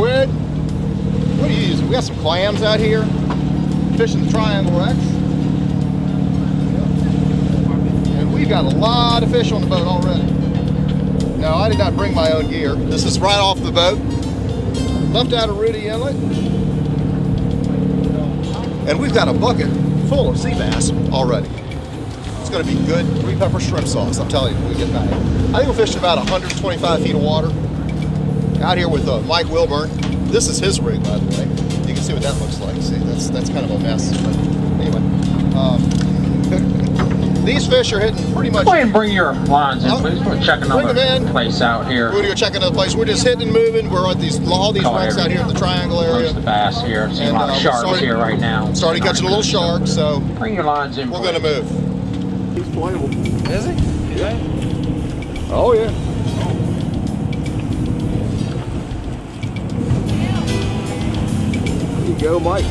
squid. What do you use? We got some clams out here. Fishing the Triangle Wrecks. And we've got a lot of fish on the boat already. No, I did not bring my own gear. This is right off the boat. Left out of Rudee Inlet. And we've got a bucket full of sea bass already. It's going to be good three pepper shrimp sauce, I'm telling you, when we get back. I think we're fishing about 125 feet of water. Out here with uh, Mike Wilburn. This is his rig, by the way. You can see what that looks like. See, that's that's kind of a mess. But anyway, um, these fish are hitting pretty much. Go ahead and bring your lines in, please. We're checking bring another them in. place out here. We're gonna go check another place. We're just hitting moving. We're at these all these Call wrecks out here in the Triangle area. Amongst the bass here. See a And, lot uh, of we sharks started- here right now. Started catching a little shark, so Bring your lines in. we're please. gonna move. He's playable. Is he? Yeah. Oh yeah. There you go, Mike.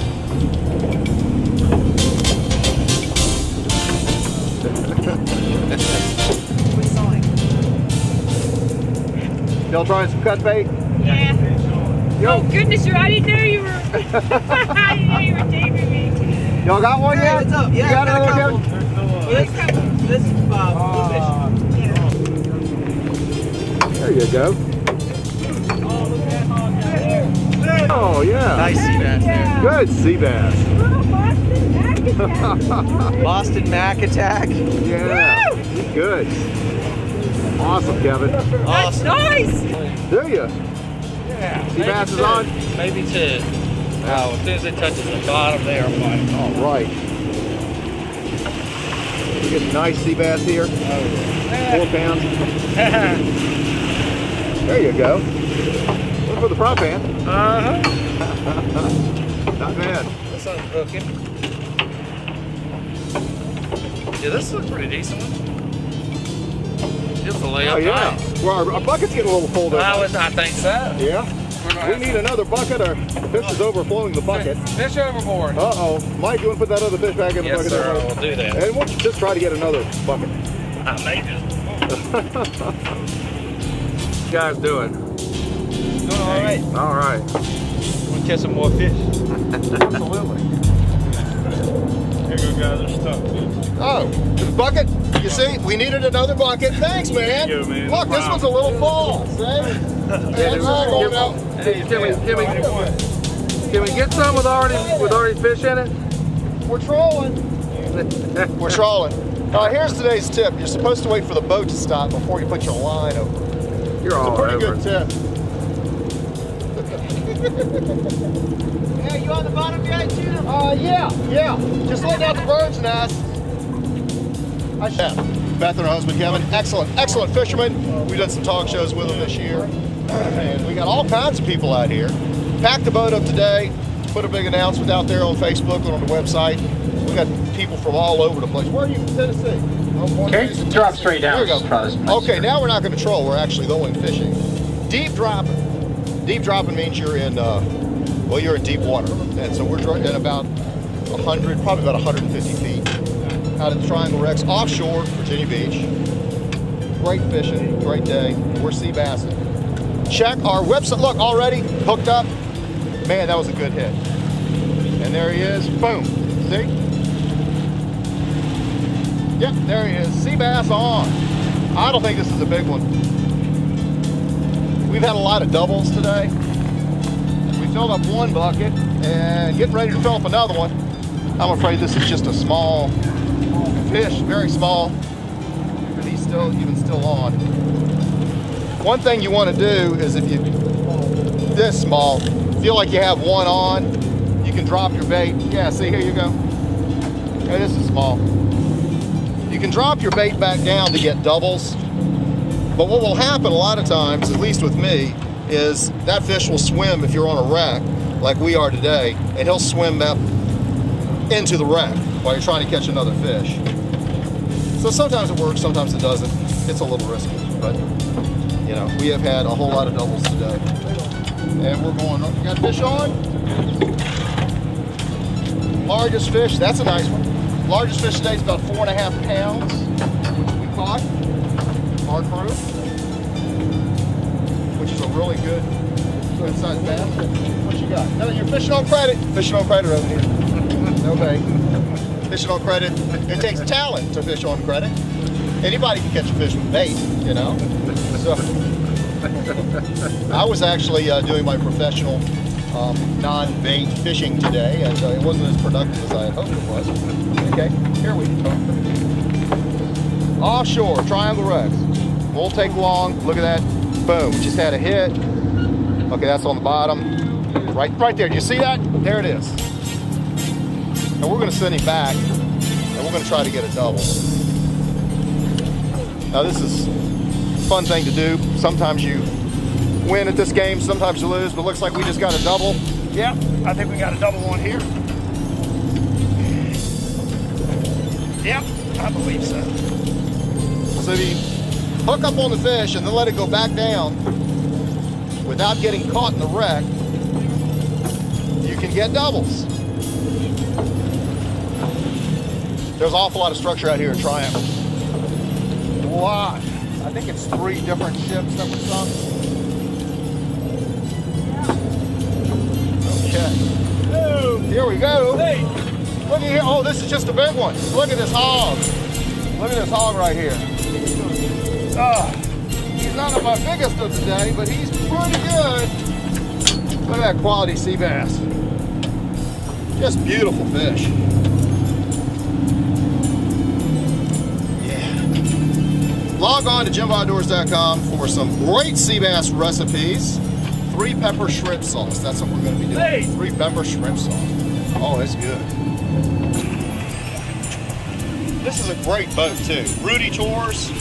Y'all trying some cut bait? Yeah. Yo. Oh goodness, you! I didn't know you were. I didn't know you were taping me. Y'all got one yet? What's up? Yeah, you got got another one, couple. Kevin? This, this is uh, bluefish. There you go. Oh yeah. Nice sea bass there. Good sea bass. Little Boston Mac Boston Mac attack. Yeah. Good. Awesome, Kevin. That's Awesome. nice. Do you? Yeah. Sea bass is on? Maybe two. Oh, as soon as it touches the bottom, they are fighting. Oh. All right. We get a nice sea bass here. Oh, Four pounds. There you go. For the prop pan. Uh-huh. Not bad. This one's hooking. Yeah, this is a pretty decent. Just a layup. Oh yeah. Well, our, our bucket's getting a little full there. I, would, I think so. Yeah. We need another bucket. Our fish is overflowing the bucket. Fish overboard. Uh oh. Mike, you want to put that other fish back in the yes, bucket? sir. there i'll do that. And we'll just try to get another bucket. I may just. you guys doing? Doing all right. All right. We'll catch some more fish. Absolutely. Here you go, guys are stuck. Oh, the bucket. You see, we needed another bucket. Thanks, man. you, man. Look, No this one's a little full. See? That's all going out. Can we, can we, can we get some with already with already fish in it? We're trolling. We're trolling. Uh, here's today's tip. You're supposed to wait for the boat to stop before you put your line over. it. You're It's a pretty over. good tip. Yeah, you on the bottom yet, Jim? Uh, yeah, yeah. Just letting out the bird's nest. I should. Beth and her husband Kevin, excellent, excellent fishermen. We've done some talk shows with them this year. And we got all kinds of people out here. Packed the boat up today, put a big announcement out there on Facebook and on the website. We got people from all over the place. Where are you from Tennessee? Born and Okay, raised in drop straight down. There you go. Okay, now we're not going to troll. We're actually going fishing. Deep dropping. Deep dropping means you're in, uh, well, you're in deep water. And so we're at about 100, probably about 150 feet out at the Triangle Wrecks offshore, Virginia Beach. Great fishing, great day. We're sea bassing. Check our website. Look, already hooked up. Man, that was a good hit. And there he is. Boom. See? Yep, there he is. Sea bass on. I don't think this is a big one. We've had a lot of doubles today. We filled up one bucket and getting ready to fill up another one. I'm afraid this is just a small fish, very small, but he's still even still on. One thing you want to do is if you this small, feel like you have one on, you can drop your bait. Yeah, see here you go. Hey, this is small. You can drop your bait back down to get doubles. But what will happen a lot of times, at least with me, is that fish will swim if you're on a wreck, like we are today, and he'll swim up into the wreck while you're trying to catch another fish. So sometimes it works, sometimes it doesn't. It's a little risky, but you know, we have had a whole lot of doubles today. And we're going, oh, you got fish on? Largest fish, that's a nice one. Largest fish today is about four and a half pounds, which we caught. Hard proof, which is a really good good sized bass. What you got? No, you're fishing on credit. Fishing on credit over here. No bait. Fishing on credit. It takes talent to fish on credit. Anybody can catch a fish with bait, you know. So I was actually uh, doing my professional um, non-bait fishing today, and uh, it wasn't as productive as I had hoped it was. Okay, here we go. Offshore, Triangle Wrecks. Won't take long. Look at that. Boom. Just had a hit. Okay, that's on the bottom. Right, right there. Do you see that? There it is. And we're going to send him back, and we're going to try to get a double. Now this is fun thing to do. Sometimes you win at this game, sometimes you lose, but looks like we just got a double. Yeah, I think we got a double one here. Yep, I believe so. You hook up on the fish and then let it go back down without getting caught in the wreck, you can get doubles. There's an awful lot of structure out here at Triumph. Lot. I think it's three different ships that were sunk. Okay. Here we go. Look at here. Oh, this is just a big one. Look at this hog. Look at this hog right here. Ah, he's not my biggest of the day, but he's pretty good. Look at that quality sea bass. Just beautiful fish. Yeah. Log on to JimOutdoors.com for some great sea bass recipes. Three pepper shrimp sauce. That's what we're going to be doing. Hey. Three pepper shrimp sauce. Oh, it's good. This is a great boat too. Rudee Tours.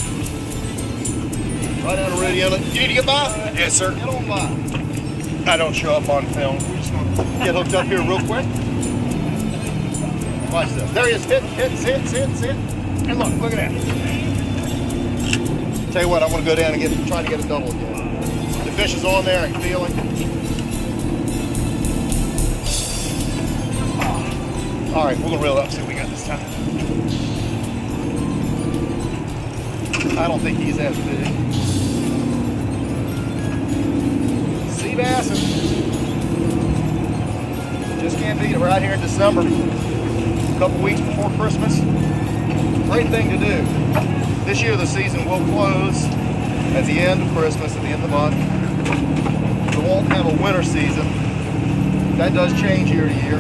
Right out of Rudee. You need to get by? Yes, sir. Get on by. I don't show up on film. We're just gonna get hooked up here real quick. Watch this. There he is. Hit, hit, hit, hit, hit. And look, look at that. Tell you what, I'm gonna go down and get try to get a double again. The fish is on there. I can feel it. All right, we're gonna reel it up. See what we I don't think he's as big. Sea bass. Just can't beat it right here in December. A couple weeks before Christmas. Great thing to do. This year the season will close at the end of Christmas, at the end of the month. We won't have a winter season. That does change year to year.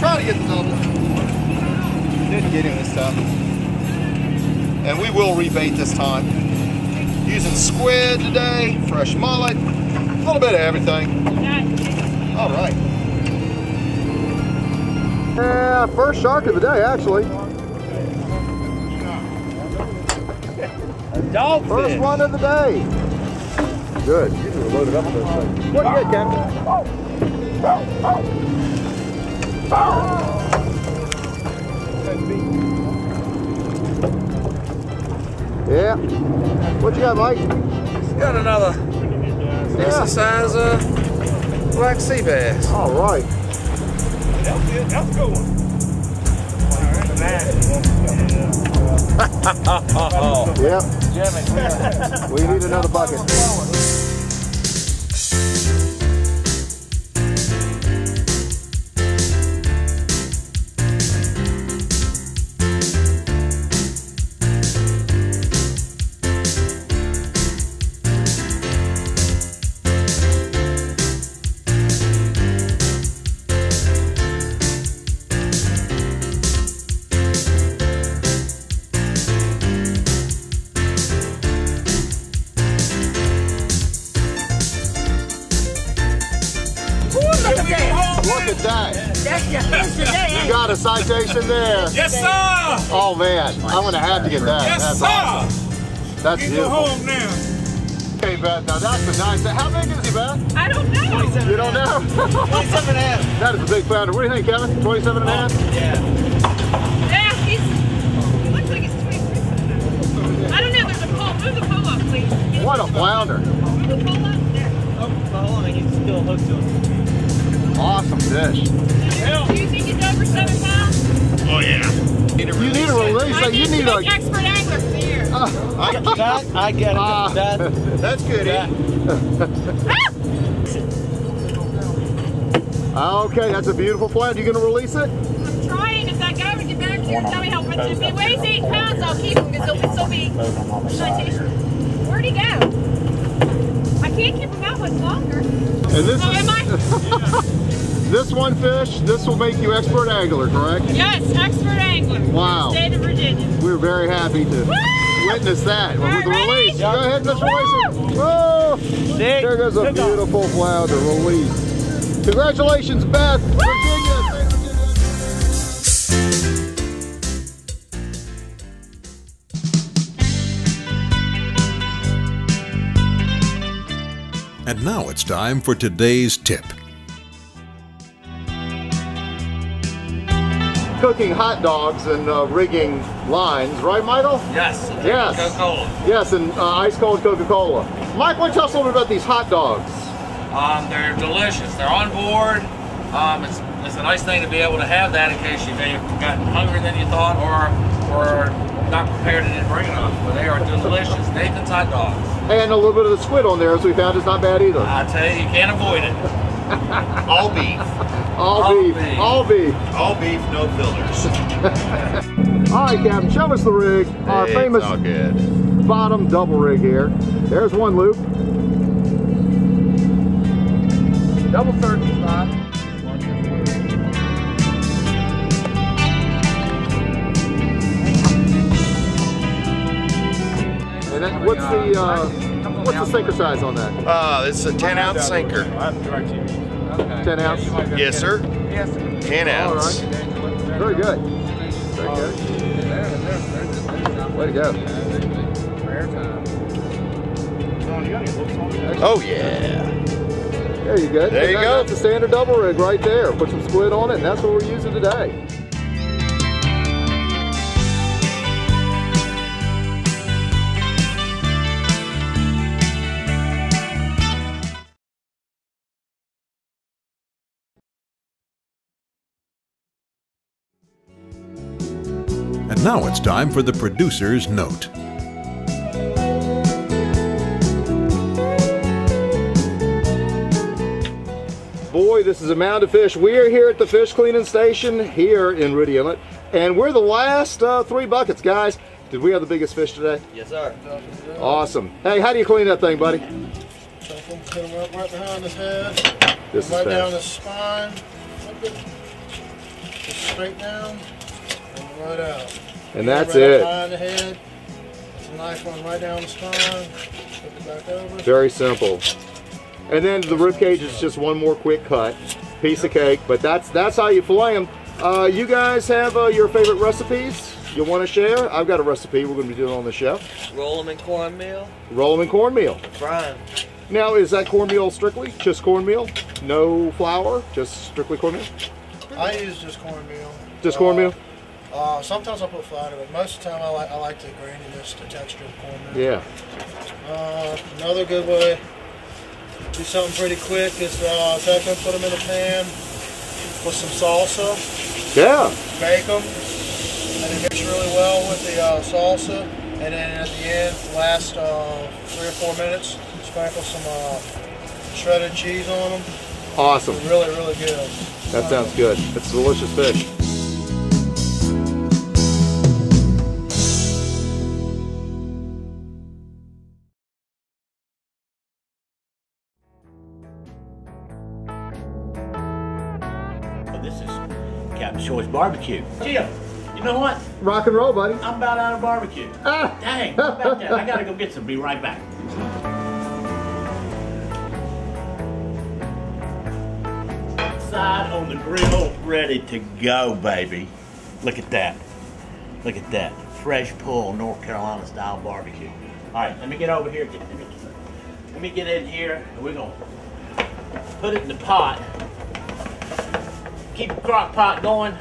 Try to get the double. Didn't get him this time. And we will rebait this time. Using squid today, fresh mullet, a little bit of everything. All right. Yeah, first shark of the day, actually. Dogfish. First one of the day. Good. You were loaded up with those things. What you get, Captain? Yeah. What you got, Mike? Got another size uh, black sea bass. All right. That's good. That's a good one. Yep. We need another bucket. Got a citation there. Yes, sir. Oh man, I'm gonna have to get that. Yes, That's sir. awesome. That's You go beautiful. home now. Okay, Beth. Now that's a nice. How big is he, Beth? I don't know. You don't know? 27 and a half. that is a big flounder. What do you think, Kevin? 27 and a half? Oh, yeah, he's. He looks like he's 23 sometimes. I don't know. There's a pole. Move the pole up, please. What a flounder. Move the pole up. There. Oh, hold on, he's still hooked to him. Awesome fish. Do you think it's over seven pounds? Oh yeah. You need a release. I Like, you need need to make a. expert angler fear. I got that. I get it. Ah, that. that's good. that. eh? Ah! Okay, that's a beautiful flounder. You gonna release it? I'm trying. If that guy would get back here and tell me how much if he weighs eight pounds, I'll keep him because he'll still be citation. Where'd he go? I can't keep him out much longer. And this Oh, am I? is this one fish. This will make you expert angler, correct? yes, expert angler. Wow. State of Virginia. We're very happy to Woo! witness that All with the release. ready? Go ahead, let's release it. There goes a beautiful flounder release. Congratulations, Beth. Virginia. State of Virginia. And now it's time for today's tip. Cooking hot dogs and uh, rigging lines, right, Michael? Yes. Yes. Coca-Cola. Yes, and uh, ice cold Coca-Cola. Mike, why don't you tell us a little bit about these hot dogs? Um, they're delicious. They're on board. Um, it's, it's a nice thing to be able to have that in case you may have gotten hungrier than you thought or or not prepared and didn't bring enough. But they are delicious. Nathan's hot dogs. And a little bit of the squid on there, as we found, is not bad either. I tell you, you can't avoid it. All beef. All, all beef, beef. all beef. All beef, no fillers. All right, Captain, show us the rig. Our It's famous all good. bottom double rig here. There's one loop. Double surge spot. And then what's the uh, what's the sinker size on that? Uh, this is a 10 ounce sinker. 10 ounce. Yes, sir. 10 ounce. right. Very good. Very good. Way to go. Oh, yeah. There you go. There you That- go. That's a standard double rig right there. Put some squid on it, and that's what we're using today. Now it's time for the producer's note. Boy, this is a mound of fish. We are here at the fish cleaning station here in Rudee Inlet, and we're the last uh, three buckets, guys. Did we have the biggest fish today? Yes, sir. Awesome. Hey, how do you clean that thing, buddy? Put him right, right behind his head, This is right down fast. his spine. Flip it. Just straight down and right out. And that's right it. Behind the head. Knife one right down the spine. Flip it back over. Very simple. And then the rib cage is just one more quick cut, piece of cake. But that's that's how you fillet them. Uh, you guys have uh, your favorite recipes you want to share? I've got a recipe we're going to be doing on the show. Roll them in cornmeal. Roll them in cornmeal. Fry 'em. Now, is that cornmeal strictly just cornmeal? No flour, just strictly cornmeal? I use just cornmeal. Just Uh, cornmeal? Uh, sometimes I put flour, but most of the time I like I like the graininess, the texture of cornmeal. Yeah. Uh, another good way, do something pretty quick is uh, take them, put them in a pan with some salsa, Yeah. bake them, and it mix really well with the uh, salsa. And then at the end, last uh, three or four minutes, sprinkle some uh, shredded cheese on them. Awesome. Really, really good. That sounds good. It's delicious fish. Barbecue. Jim, you know what? Rock and roll, buddy. I'm about out of barbecue. Ah. Dang, about that? I gotta go get some. Be right back. Side on the grill, ready to go, baby. Look at that. Look at that. Fresh pull, North Carolina style barbecue. All right, let me get over here. Let, me, let me get in here, and we're gonna put it in the pot. Keep the crock pot going.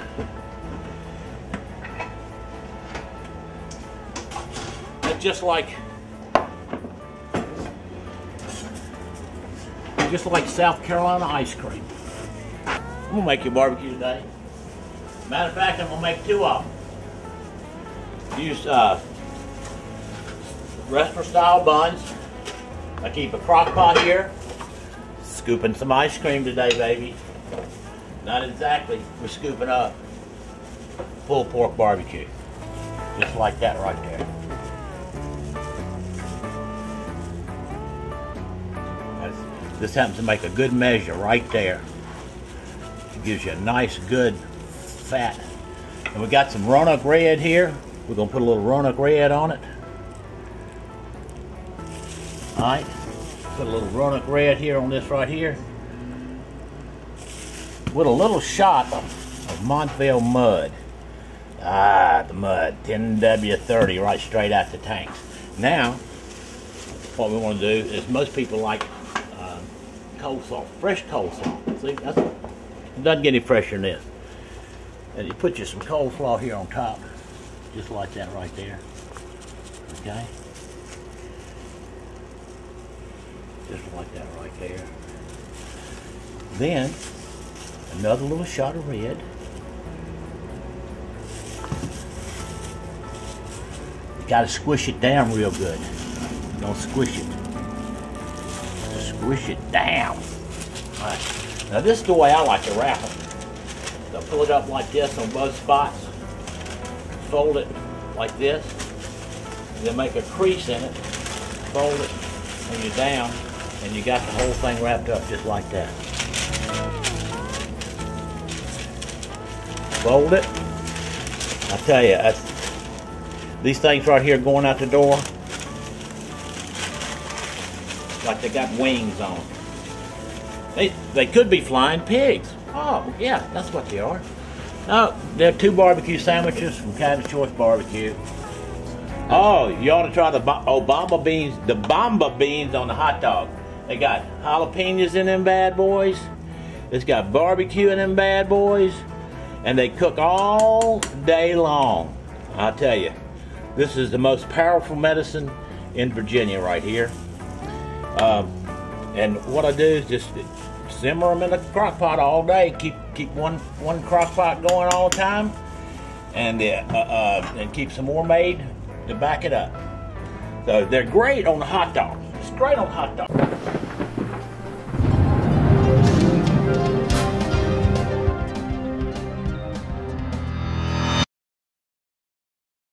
And just like just like South Carolina ice cream. I'm gonna make you barbecue today. Matter of fact, I'm gonna make two of them. Use uh, restaurant style buns. I keep a crock pot here. scooping some ice cream today, baby. Not exactly. We're scooping up pulled pork barbecue. Just like that right there. That's- This happens to make a good measure right there. It gives you a nice, good, fat. And we got some Roanoke Red here. We're gonna put a little Roanoke Red on it. All right. Put a little Roanoke Red here on this right here. With a little shot of, of Montvale mud. Ah, the mud. 10W30 right straight out the tanks. Now, what we want to do is most people like uh, coleslaw, fresh cold coleslaw. See, that's, it doesn't get any fresher than this. And you put you some cold coleslaw here on top, just like that right there. Okay? Just like that right there. Then, another little shot of red. Gotta squish it down real good. Don't squish it. Just squish it down. Now this is the way I like to wrap them. So pull it up like this on both spots. Fold it like this. Then make a crease in it. Fold it when you're down. And you got the whole thing wrapped up just like that. Fold it. I tell you, these things right here going out the door, like they got wings on. They they could be flying pigs. Oh yeah, that's what they are. No, they're two barbecue sandwiches from Kind of Choice Barbecue. Oh, you ought to try the Obama beans, the Bamba beans on the hot dog. They got jalapenos in them bad boys. It's got barbecue in them bad boys. And they cook all day long. I'll tell you, this is the most powerful medicine in Virginia right here. Um, and what I do is just simmer them in the crock pot all day. Keep keep one one crock pot going all the time, and uh, uh, and keep some more made to back it up. So they're great on hot dog. It's great on hot dog.